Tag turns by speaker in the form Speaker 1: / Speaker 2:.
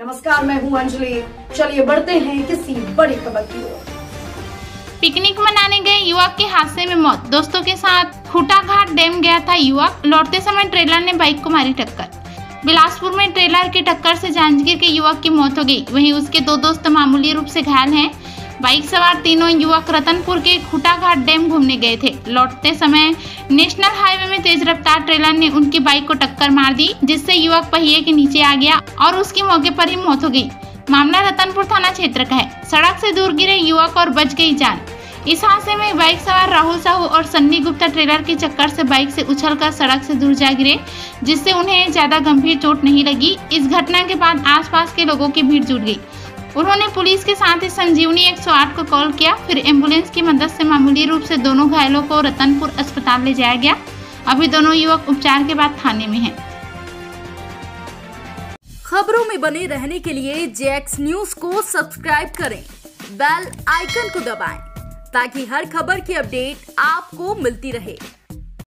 Speaker 1: नमस्कार, मैं हूँ अंजलि। चलिए बढ़ते हैं किसी बड़ी खबर की ओर।
Speaker 2: पिकनिक मनाने गए युवक के हादसे में मौत। दोस्तों के साथ खूटा घाट डैम गया था युवक। लौटते समय ट्रेलर ने बाइक को मारी टक्कर। बिलासपुर में ट्रेलर की टक्कर से जांजगीर के युवक की मौत हो गई। वहीं उसके दो दोस्त मामूली रूप से घायल हैं। बाइक सवार तीनों युवक रतनपुर के खुटा घाट डैम घूमने गए थे। लौटते समय नेशनल हाईवे में तेज रफ्तार ट्रेलर ने उनकी बाइक को टक्कर मार दी, जिससे युवक पहिए के नीचे आ गया और उसकी मौके पर ही मौत हो गई। मामला रतनपुर थाना क्षेत्र का है। सड़क से दूर गिरे युवक और बच गई जान। इस हादसे में बाइक सवार राहुल साहू और सन्नी गुप्ता ट्रेलर के चक्कर से बाइक से उछलकर सड़क से दूर जा गिरे, जिससे उन्हें ज़्यादा गंभीर चोट नहीं लगी। इस घटना के बाद आसपास के लोगों की भीड़ जुट गई। उन्होंने पुलिस के साथ ही संजीवनी 108 को कॉल किया, फिर एंबुलेंस की मदद से मामूली रूप से दोनों घायलों को रतनपुर अस्पताल ले जाया गया अभी दोनों युवक उपचार के बाद थाने में हैं।
Speaker 3: खबरों में बने रहने के लिए जेएक्स न्यूज़ को सब्सक्राइब करें, बेल आइकन को दबाएँ, ताकि हर खबर की अपडेट आपको मिलती रहे